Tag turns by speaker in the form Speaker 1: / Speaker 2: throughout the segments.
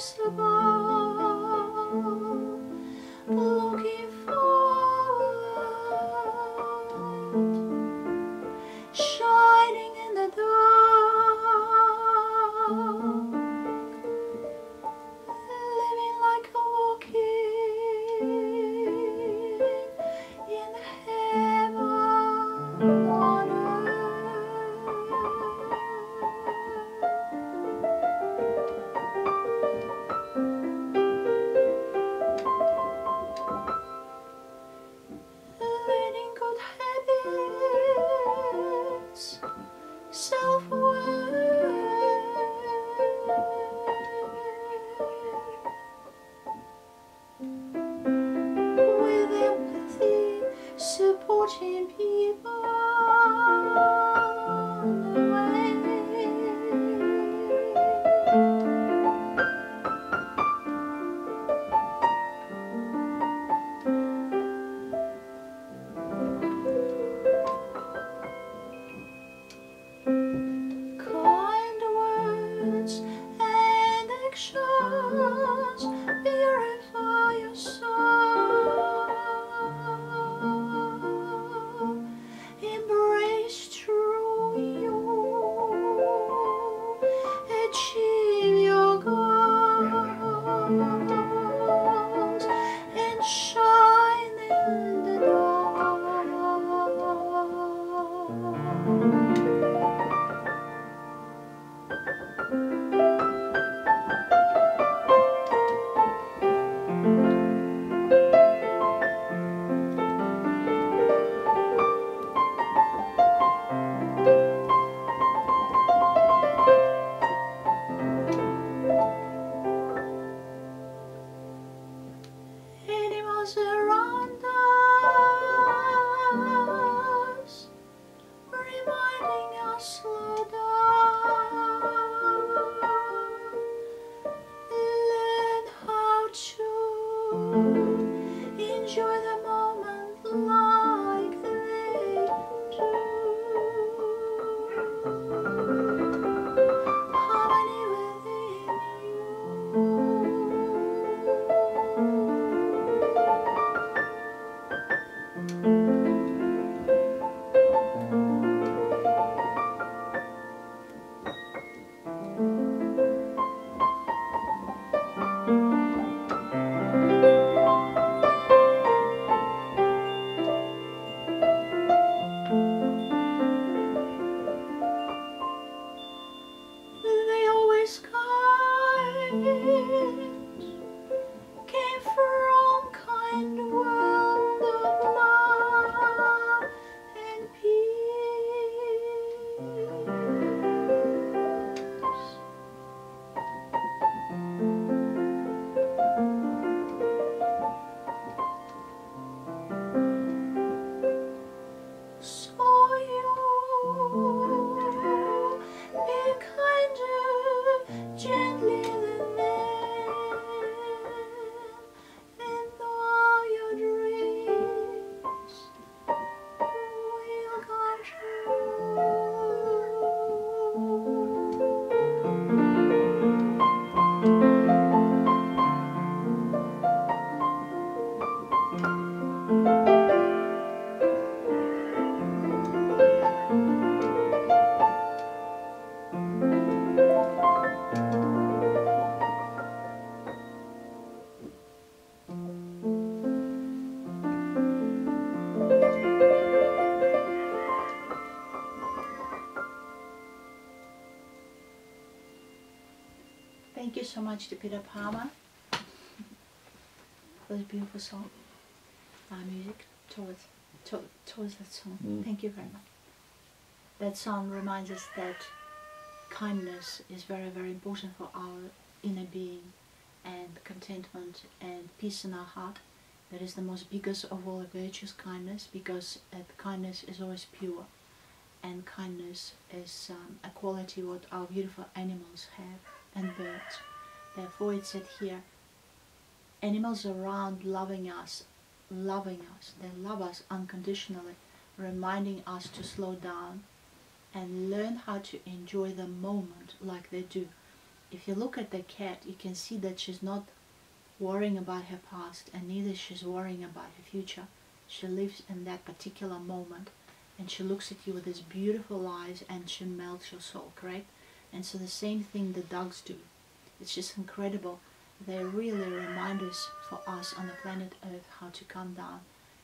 Speaker 1: as possible. Around us, Thank you so much to Peter Palmer for this beautiful song, uh, music towards, to, towards that song.
Speaker 2: Mm.
Speaker 1: Thank you very much. That song reminds us that kindness is very, very important for our inner being and contentment and peace in our heart. That is the most biggest of all the virtues, kindness, because uh, kindness is always pure and kindness is um, a quality what our beautiful animals have and birds Therefore, it said here, animals around loving us, loving us. They love us unconditionally, reminding us to slow down and learn how to enjoy the moment like they do. If you look at the cat, you can see that she's not worrying about her past and neither she's worrying about her future. She lives in that particular moment and she looks at you with these beautiful eyes and she melts your soul, correct? And so the same thing the dogs do. It's just incredible. They're really reminders for us on the planet Earth how to calm down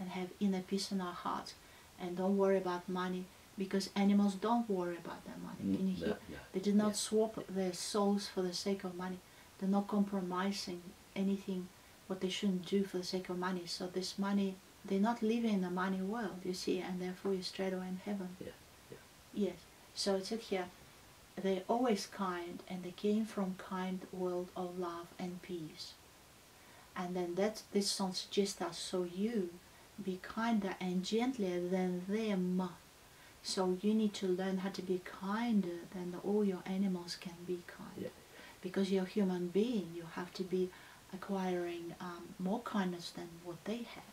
Speaker 1: and have inner peace in our hearts and don't worry about money because animals don't worry about their money. Mm, Can you hear? They did not
Speaker 2: Yeah.
Speaker 1: swap their souls for the sake of money. They're not compromising anything what they shouldn't do for the sake of money. So this money, they're not living in the money world, you see, and therefore you're straight away in heaven.
Speaker 2: Yeah, yeah.
Speaker 1: Yes. So it said here, they're always kind and they came from kind world of love and peace. And then that this song suggests us so you be kinder and gentler than them. So you need to learn how to be kinder than all your animals can be kind.
Speaker 2: Yeah.
Speaker 1: Because you're a human being, you have to be acquiring um, more kindness than what they have.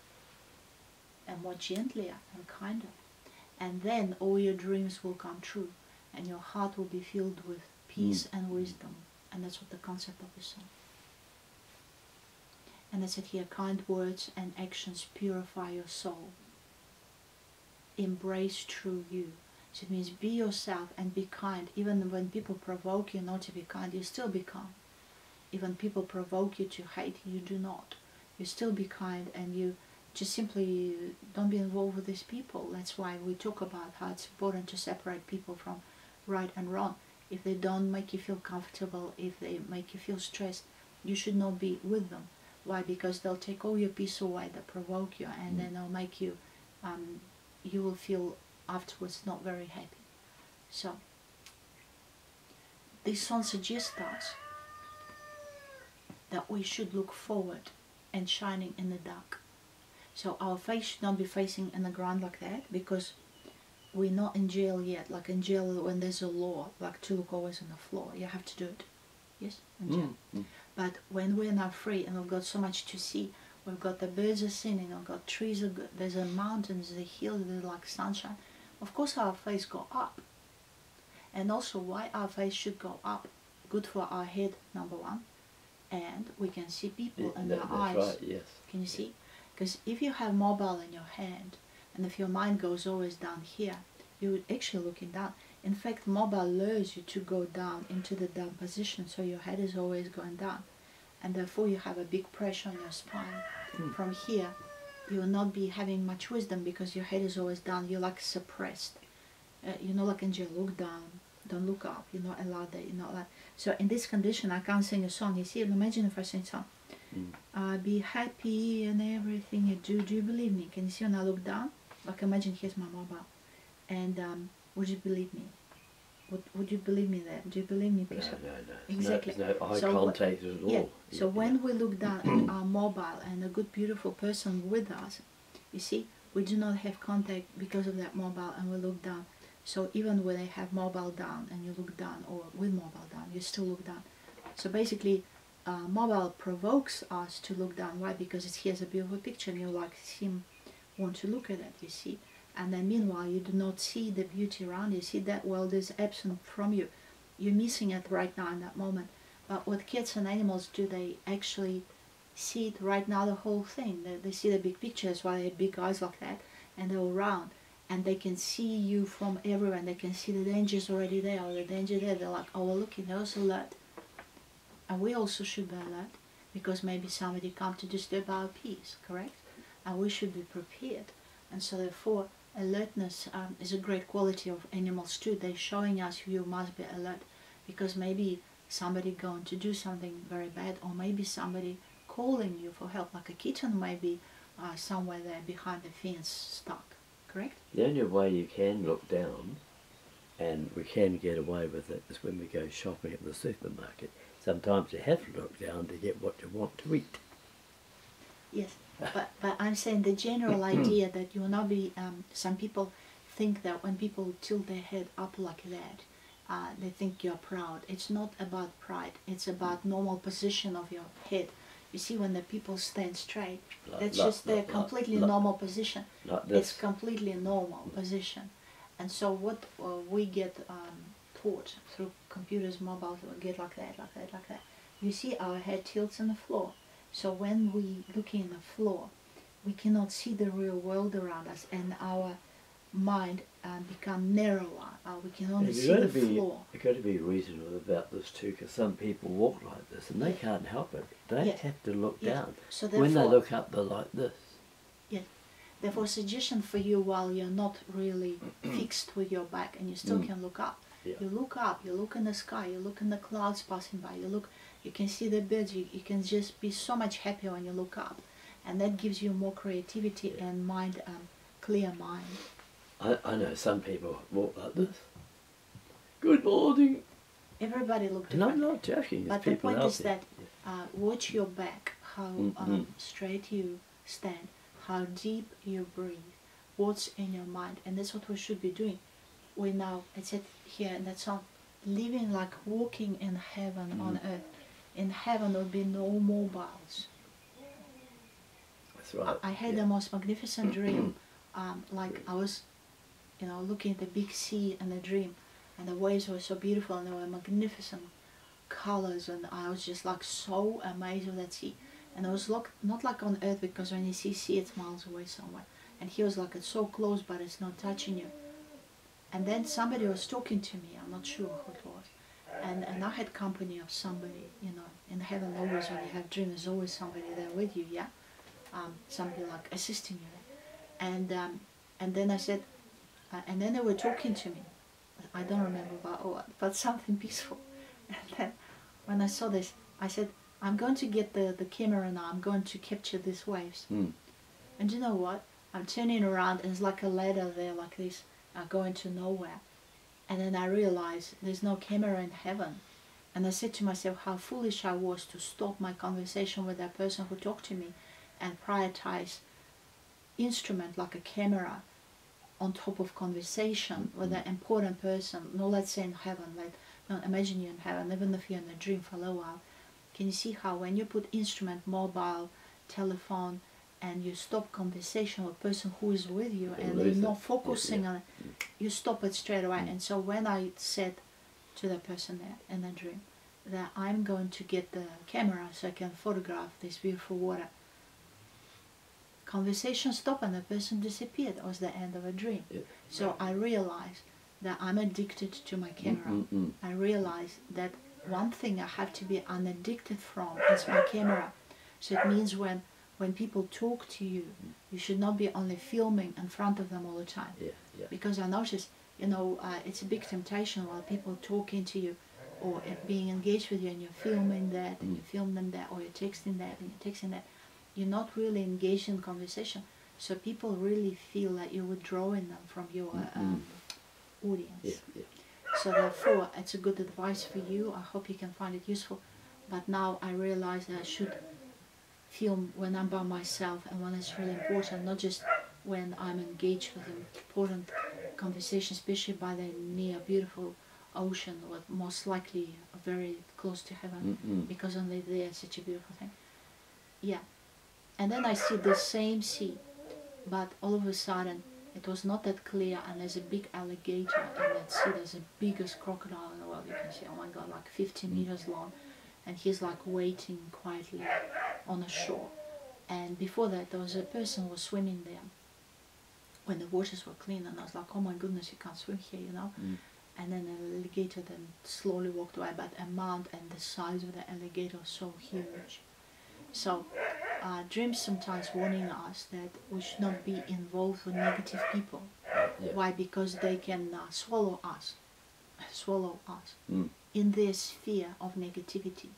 Speaker 1: And more gentler and kinder. And then all your dreams will come true and your heart will be filled with peace mm. and wisdom. And that's what the concept of the song. And I said here, kind words and actions purify your soul. Embrace true you. So it means be yourself and be kind. Even when people provoke you not to be kind, you still be kind. Even people provoke you to hate, you do not. You still be kind and you just simply don't be involved with these people. That's why we talk about how it's important to separate people from right and wrong. If they don't make you feel comfortable, if they make you feel stressed, you should not be with them. Why? Because they'll take all your peace away, they'll provoke you, and then they'll make you, um, you will feel afterwards not very happy. So, this song suggests us that we should look forward and shining in the dark. So our face should not be facing in the ground like that because we're not in jail yet. Like in jail when there's a law, like to look always on the floor. You have to do it. Yes? In jail.
Speaker 2: Mm, mm.
Speaker 1: But when we're now free and we've got so much to see, we've got the birds are singing, we've got trees, are good, there's a mountains, the hills, there's like sunshine. Of course our face go up. And also why our face should go up. Good for our head, number one. And we can see people
Speaker 2: Yeah, that-
Speaker 1: our eyes.
Speaker 2: right, yes.
Speaker 1: Can you see? Because if you have mobile in your hand, and if your mind goes always down here, you would actually looking down. In fact, mobile lures you to go down into the down position, so your head is always going down, and therefore you have a big pressure on your spine.
Speaker 2: Hmm.
Speaker 1: From here, you will not be having much wisdom because your head is always down. You're like suppressed. Uh, you know, like in jail, look down, don't look up. You're not allowed that. You're not allowed. So in this condition, I can't sing a song. You see, imagine if I sing a song
Speaker 2: Mm.
Speaker 1: uh, be happy and everything you do. Do you believe me? Can you see when I look down? Like imagine here's my mobile, and um, would you believe me? Would Would you believe me there? Do you believe me,
Speaker 2: No,
Speaker 1: Bishop?
Speaker 2: no, no. There's
Speaker 1: Exactly.
Speaker 2: No, no eye
Speaker 1: So
Speaker 2: contact at all.
Speaker 1: Yeah. So
Speaker 2: Yeah,
Speaker 1: when we look down at our mobile and a good, beautiful person with us, you see, we do not have contact because of that mobile, and we look down. So even when I have mobile down and you look down, or with mobile down, you still look down. So basically, uh, mobile provokes us to look down. Why? Because it here's a beautiful picture, and you like him want to look at it. You see, and then meanwhile you do not see the beauty around you. See that world is absent from you. You're missing it right now in that moment. But what kids and animals do, they actually see it right now, the whole thing. They, they see the big picture. That's why they have big eyes like that, and they're all. And they can see you from everywhere, and they can see the dangers already there, or the danger there. They're like, oh, well, look, they're also alert. And we also should be alert, because maybe somebody come to disturb our peace, correct? And we should be prepared. And so therefore, alertness um, is a great quality of animals too. They're showing us you must be alert, because maybe somebody going to do something very bad, or maybe somebody calling you for help, like a kitten maybe uh, somewhere there behind the fence stuck, correct?
Speaker 2: The only way you can look down, and we can get away with it, is when we go shopping at the supermarket. Sometimes you have to look down to get what you want to eat.
Speaker 1: Yes, but but I'm saying the general idea that you will not be. Um, some people think that when people tilt their head up like that, uh, they think you're proud. It's not about pride. It's about normal position of your head. You see, when the people stand straight,
Speaker 2: Like-
Speaker 1: that's
Speaker 2: like-
Speaker 1: just their
Speaker 2: like-
Speaker 1: completely normal position. It's completely normal position. And so what uh, we get um, taught through computers, mobiles, get like that, like that, like that. You see our head tilts on the floor. So when we look in the floor, we cannot see the real world around us and our mind um, become narrower. Uh, we can only see the
Speaker 2: be,
Speaker 1: floor.
Speaker 2: you've got to be reasonable about this too, because some people walk like this and they can't help it. They have to look down.
Speaker 1: So
Speaker 2: When they look up, they're like this.
Speaker 1: Therefore, suggestion for you while you're not really fixed with your back and you still
Speaker 2: Mm.
Speaker 1: can look up.
Speaker 2: Yeah.
Speaker 1: You look up, you look in the sky, you look in the clouds passing by, you look, you can see the birds, you, you can just be so much happier when you look up. And that gives you more creativity
Speaker 2: Yeah.
Speaker 1: and mind, um, clear mind.
Speaker 2: I, I know some people walk like this. Good morning.
Speaker 1: Everybody look
Speaker 2: And I'm not joking.
Speaker 1: But the point is
Speaker 2: there.
Speaker 1: that uh, watch your back, how
Speaker 2: Mm,
Speaker 1: um,
Speaker 2: mm.
Speaker 1: straight you stand, how deep you breathe, what's in your mind, and that's what we should be doing. We now, it said here in that song, living like walking in heaven on
Speaker 2: Mm.
Speaker 1: earth. In heaven there will be no mobiles.
Speaker 2: That's right.
Speaker 1: I, I had
Speaker 2: yeah.
Speaker 1: the most magnificent dream. Um, like I was, you know, looking at the big sea in the dream, and the waves were so beautiful and they were magnificent colors, and I was just like so amazed with that sea. And I was like not like on earth because when you see sea, it's miles away somewhere, and he was like it's so close but it's not touching you. And then somebody was talking to me. I'm not sure who it was. And, and I had company of somebody, you know, in heaven always when you have dreams, there's always somebody there with you, yeah? Um, somebody like assisting you. And um, and then I said, uh, and then they were talking to me. I don't remember about what, but something peaceful. And then when I saw this, I said, I'm going to get the, the camera now. I'm going to capture these waves.
Speaker 2: Mm.
Speaker 1: And you know what? I'm turning around and it's like a ladder there like this, uh, going to nowhere. And then I realized there's no camera in heaven. And I said to myself how foolish I was to stop my conversation with that person who talked to me and prioritize instrument like a camera on top of conversation with an important person. No, let's say in heaven, like no, imagine you're in heaven, even if you're in a dream for a little while. Can you see how when you put instrument, mobile, telephone, and you stop conversation with person who is with you and you're not focusing
Speaker 2: yeah.
Speaker 1: on it, you stop it straight away.
Speaker 2: Mm.
Speaker 1: And so when I said to the person there in the dream that I'm going to get the camera so I can photograph this beautiful water, conversation stopped and the person disappeared. It was the end of a dream.
Speaker 2: Yeah.
Speaker 1: So I realized that I'm addicted to my camera.
Speaker 2: Mm, mm, mm.
Speaker 1: I realized that one thing I have to be unaddicted from is my camera. So it means when when people talk to you, you should not be only filming in front of them all the time.
Speaker 2: Yeah, yeah.
Speaker 1: Because I notice, you know, uh, it's a big temptation while people talking to you or uh, being engaged with you and you're filming that and
Speaker 2: Mm.
Speaker 1: you film them that or you're texting that and you're texting that. You're not really engaged in conversation. So people really feel that you're withdrawing them from your um, audience.
Speaker 2: Yeah, yeah.
Speaker 1: So therefore, it's a good advice for you. I hope you can find it useful. But now I realize that I should film when I'm by myself and when it's really important, not just when I'm engaged with an important conversation, especially by the near beautiful ocean, or most likely very close to heaven,
Speaker 2: Mm, mm.
Speaker 1: because only there is such a beautiful thing. Yeah. And then I see the same sea, but all of a sudden it was not that clear and there's a big alligator in that sea. There's the biggest crocodile in the world. You can see, oh my god, like 50 meters long. And he's like waiting quietly on the shore. And before that, there was a person who was swimming there when the waters were clean. And I was like, oh my goodness, you can't swim here, you know?
Speaker 2: Mm.
Speaker 1: And then the alligator then slowly walked away, but amount and the size of the alligator was so huge. So, uh, dreams sometimes warning us that we should not be involved with negative people.
Speaker 2: Yeah.
Speaker 1: Why? Because they can uh, swallow us, swallow us
Speaker 2: Mm.
Speaker 1: In their sphere of negativity,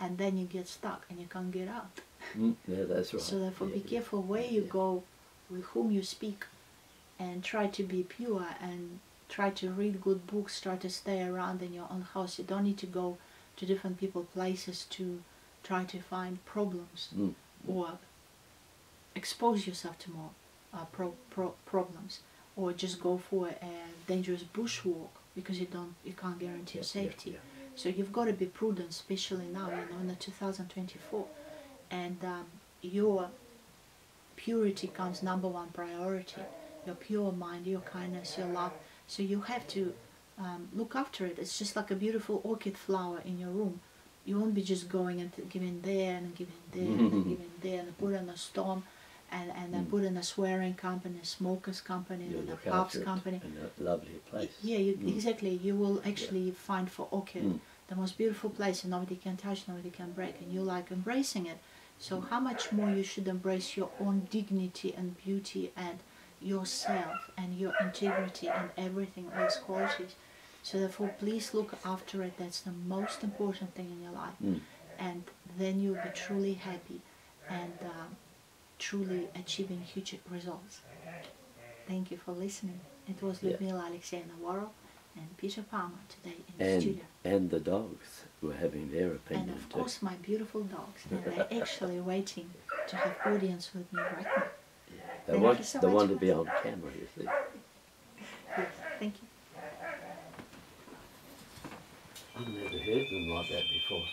Speaker 1: and then you get stuck and you can't get out.
Speaker 2: Mm. Yeah, that's right.
Speaker 1: So therefore,
Speaker 2: yeah,
Speaker 1: be careful where you
Speaker 2: Yeah.
Speaker 1: go, with whom you speak, and try to be pure and try to read good books. Try to stay around in your own house. You don't need to go to different people places to try to find problems
Speaker 2: Mm.
Speaker 1: or expose yourself to more uh, pro- pro- problems, or just go for a dangerous bushwalk because you don't you can't guarantee your
Speaker 2: Yeah, yeah,
Speaker 1: safety.
Speaker 2: yeah.
Speaker 1: So you've got to be prudent, especially now, you know, in the 2024, and um, your purity comes number one priority. Your pure mind, your kindness, your love. So you have to um, look after it. It's just like a beautiful orchid flower in your room. You won't be just going and giving there and giving there and giving there and put in a storm and, and then
Speaker 2: Mm.
Speaker 1: put in a swearing company, a smokers company,
Speaker 2: You
Speaker 1: and a pubs company.
Speaker 2: in a lovely place.
Speaker 1: Yeah, you,
Speaker 2: Mm.
Speaker 1: exactly. You will actually find for orchid
Speaker 2: Mm.
Speaker 1: the most beautiful place and nobody can touch, nobody can break, and you like embracing it. So how much more you should embrace your own dignity and beauty and yourself and your integrity and everything, those qualities. So therefore, please look after it. That's the most important thing in your life,
Speaker 2: Mm.
Speaker 1: and then you'll be truly happy and um, truly achieving huge results. Thank you for listening. It was
Speaker 2: Yeah.
Speaker 1: Lyudmila Alexeyevna Worrall and Peter Palmer today in the studio.
Speaker 2: and the dogs were having their opinion
Speaker 1: And of
Speaker 2: too.
Speaker 1: course, my beautiful dogs. And they're actually waiting to have audience with me right now.
Speaker 2: They
Speaker 1: Thank
Speaker 2: want
Speaker 1: so
Speaker 2: they want to be on camera, you see.
Speaker 1: Yes, thank you.
Speaker 2: I've never heard them like that before.